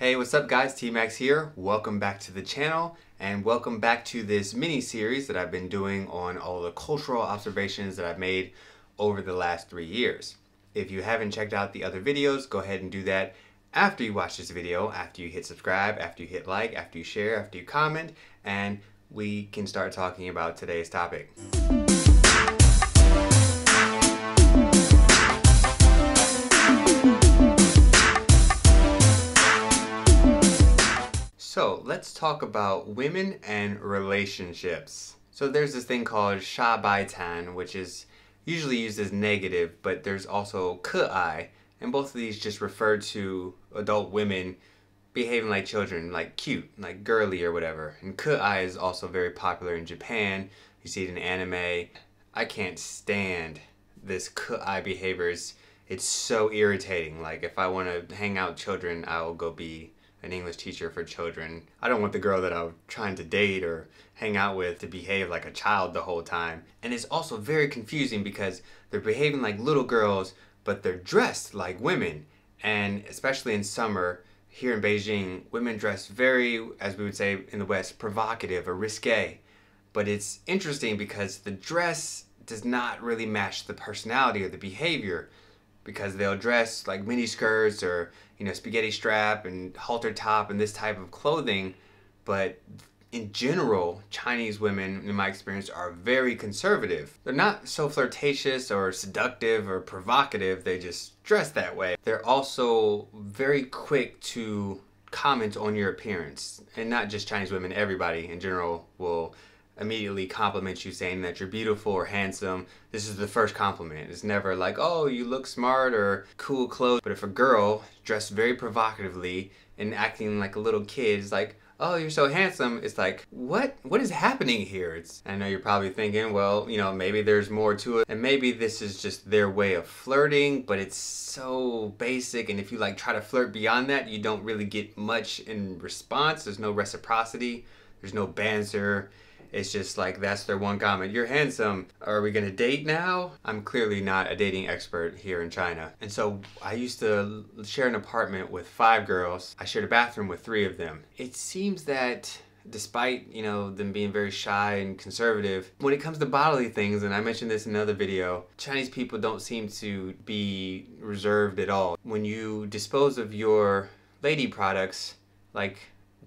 Hey, what's up guys? T-Max here. Welcome back to the channel and welcome back to this mini series that I've been doing on all the cultural observations that I've made over the last three years. If you haven't checked out the other videos, go ahead and do that after you watch this video, after you hit subscribe, after you hit like, after you share, after you comment, and we can start talking about today's topic. So let's talk about women and relationships. So there's this thing called sha bai tan, which is usually used as negative, but there's also ke and both of these just refer to adult women behaving like children, like cute, like girly or whatever. And ke is also very popular in Japan. You see it in anime. I can't stand this ke behavior. It's, so irritating. Like if I want to hang out children, I'll go be an English teacher for children. I don't want the girl that I'm trying to date or hang out with to behave like a child the whole time. And it's also very confusing because they're behaving like little girls, but they're dressed like women. And especially in summer, here in Beijing, women dress very, as we would say in the West, provocative or risque. But it's interesting because the dress does not really match the personality or the behavior because they'll dress like mini skirts or you know spaghetti strap and halter top and this type of clothing. But in general chinese women in my experience are very conservative. They're not so flirtatious or seductive or provocative. They just dress that way. They're also very quick to comment on your appearance. And not just chinese women everybody in general will immediately compliment you saying that you're beautiful or handsome, this is the first compliment. It's never like, oh, you look smart or cool clothes. But if a girl dressed very provocatively and acting like a little kid is like, oh, you're so handsome, it's like, what? What is happening here? It's, I know you're probably thinking, well, you know, maybe there's more to it. And maybe this is just their way of flirting, but it's so basic. And if you like try to flirt beyond that, you don't really get much in response. There's no reciprocity. There's no banter it's just like that's their one comment. You're handsome. Are we gonna date now? I'm clearly not a dating expert here in China. And so I used to share an apartment with five girls. I shared a bathroom with three of them. It seems that despite you know them being very shy and conservative when it comes to bodily things and i mentioned this in another video chinese people don't seem to be reserved at all when you dispose of your lady products like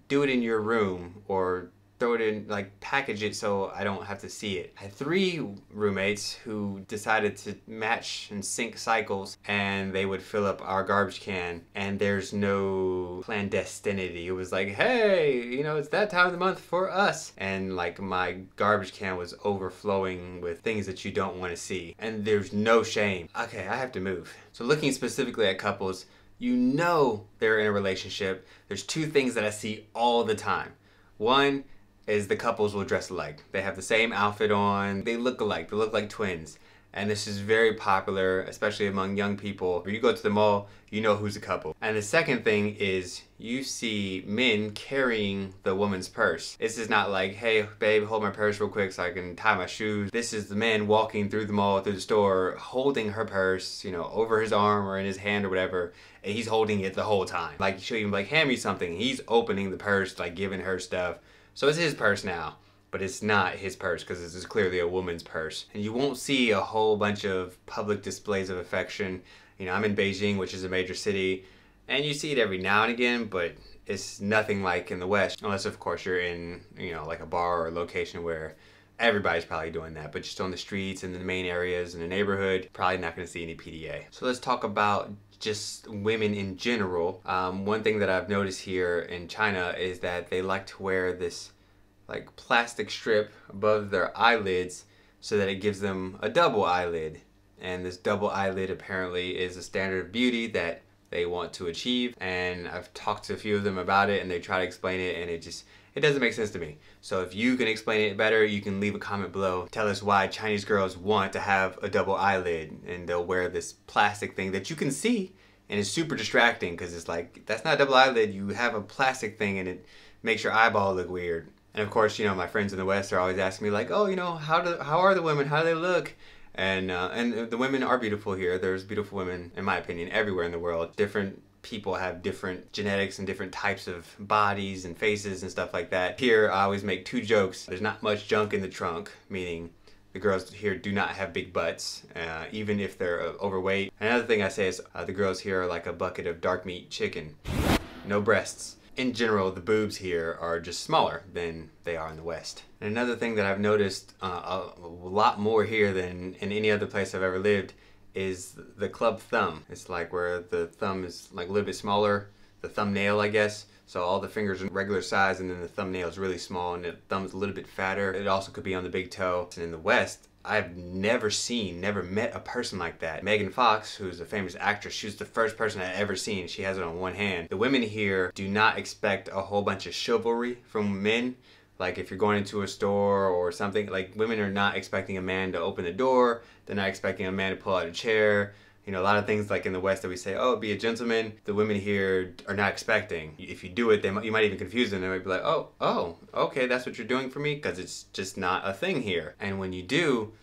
do it in your room or throw it in, like package it so I don't have to see it. I had three roommates who decided to match and sync cycles and they would fill up our garbage can and there's no clandestinity. It was like, hey, you know, it's that time of the month for us. And like my garbage can was overflowing with things that you don't want to see. And there's no shame. Okay, I have to move. So looking specifically at couples, you know they're in a relationship. There's two things that I see all the time. One is the couples will dress alike. They have the same outfit on, they look alike, they look like twins. And this is very popular, especially among young people. You go to the mall, you know who's a couple. And the second thing is you see men carrying the woman's purse. This is not like, hey, babe, hold my purse real quick so I can tie my shoes. This is the man walking through the mall, through the store, holding her purse, you know, over his arm or in his hand or whatever. And he's holding it the whole time. Like, she'll even like, hand me something. He's opening the purse, like giving her stuff. So it's his purse now, but it's not his purse because this is clearly a woman's purse. And you won't see a whole bunch of public displays of affection. You know, I'm in Beijing, which is a major city, and you see it every now and again, but it's nothing like in the West, unless of course you're in, you know, like a bar or a location where everybody's probably doing that, but just on the streets and the main areas in the neighborhood, probably not going to see any PDA. So let's talk about just women in general. Um, one thing that I've noticed here in China is that they like to wear this like plastic strip above their eyelids so that it gives them a double eyelid. And this double eyelid apparently is a standard of beauty that they want to achieve. And I've talked to a few of them about it and they try to explain it and it just, it doesn't make sense to me. So if you can explain it better, you can leave a comment below. Tell us why Chinese girls want to have a double eyelid and they'll wear this plastic thing that you can see and it's super distracting because it's like, that's not a double eyelid, you have a plastic thing and it makes your eyeball look weird. And of course, you know, my friends in the West are always asking me like, oh, you know, how do, how are the women? How do they look? And, uh, and the women are beautiful here. There's beautiful women, in my opinion, everywhere in the world. Different people have different genetics and different types of bodies and faces and stuff like that. Here, I always make two jokes. There's not much junk in the trunk, meaning the girls here do not have big butts, uh, even if they're uh, overweight. Another thing I say is uh, the girls here are like a bucket of dark meat chicken. No breasts. In general, the boobs here are just smaller than they are in the West. And another thing that I've noticed uh, a, a lot more here than in any other place I've ever lived is the club thumb. It's like where the thumb is like a little bit smaller, the thumbnail I guess. So all the fingers are regular size and then the thumbnail is really small and the thumb's a little bit fatter. It also could be on the big toe. And in the West, I've never seen, never met a person like that. Megan Fox, who's a famous actress, she was the first person I've ever seen. She has it on one hand. The women here do not expect a whole bunch of chivalry from men. Like if you're going into a store or something, like women are not expecting a man to open the door. They're not expecting a man to pull out a chair. You know, a lot of things like in the West that we say, oh, be a gentleman. The women here are not expecting. If you do it, they might, you might even confuse them. They might be like, oh, oh, okay, that's what you're doing for me, because it's just not a thing here. And when you do,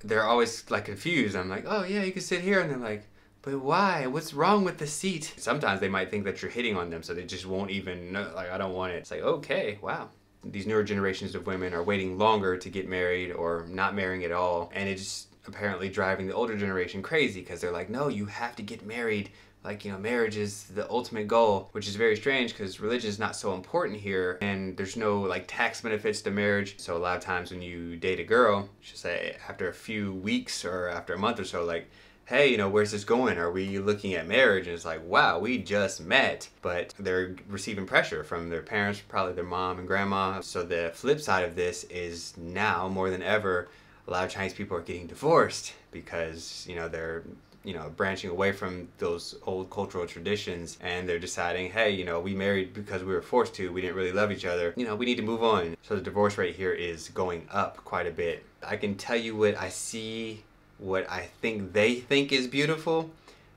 they're always like confused. I'm like, oh yeah, you can sit here, and they're like, but why? What's wrong with the seat? Sometimes they might think that you're hitting on them, so they just won't even know. Like, I don't want it. It's like, okay, wow these newer generations of women are waiting longer to get married or not marrying at all and it's apparently driving the older generation crazy because they're like no you have to get married like you know marriage is the ultimate goal which is very strange because religion is not so important here and there's no like tax benefits to marriage so a lot of times when you date a girl she'll say after a few weeks or after a month or so like hey, you know, where's this going? Are we looking at marriage? And it's like, wow, we just met. But they're receiving pressure from their parents, probably their mom and grandma. So the flip side of this is now more than ever, a lot of Chinese people are getting divorced because, you know, they're you know, branching away from those old cultural traditions and they're deciding, hey, you know, we married because we were forced to, we didn't really love each other, you know, we need to move on. So the divorce rate here is going up quite a bit. I can tell you what I see what I think they think is beautiful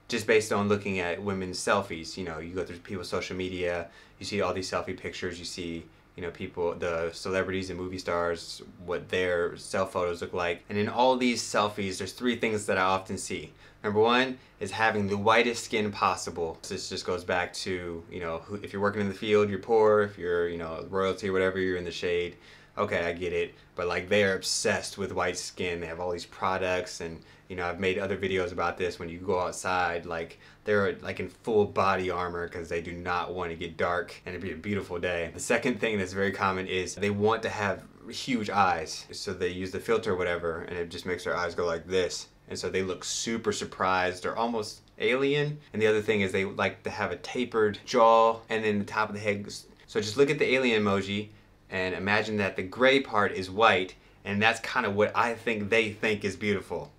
just based on looking at women's selfies. You know, you go through people's social media, you see all these selfie pictures, you see, you know, people, the celebrities and movie stars, what their self photos look like. And in all these selfies, there's three things that I often see. Number one is having the whitest skin possible. This just goes back to, you know, if you're working in the field, you're poor. If you're, you know, royalty or whatever, you're in the shade okay, I get it. But like they're obsessed with white skin. They have all these products and you know, I've made other videos about this when you go outside, like they're like in full body armor because they do not want to get dark and it'd be a beautiful day. The second thing that's very common is they want to have huge eyes. So they use the filter or whatever and it just makes their eyes go like this. And so they look super surprised or almost alien. And the other thing is they like to have a tapered jaw and then the top of the head. So just look at the alien emoji and imagine that the gray part is white and that's kind of what I think they think is beautiful.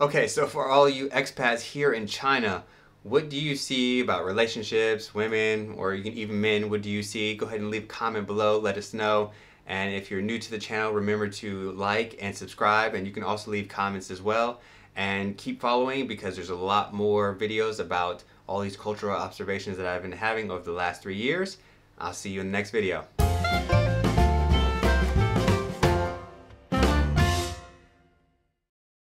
Okay, so for all you expats here in China, what do you see about relationships, women, or even men? What do you see? Go ahead and leave a comment below, let us know. And if you're new to the channel, remember to like and subscribe, and you can also leave comments as well. And keep following because there's a lot more videos about all these cultural observations that I've been having over the last three years. I'll see you in the next video.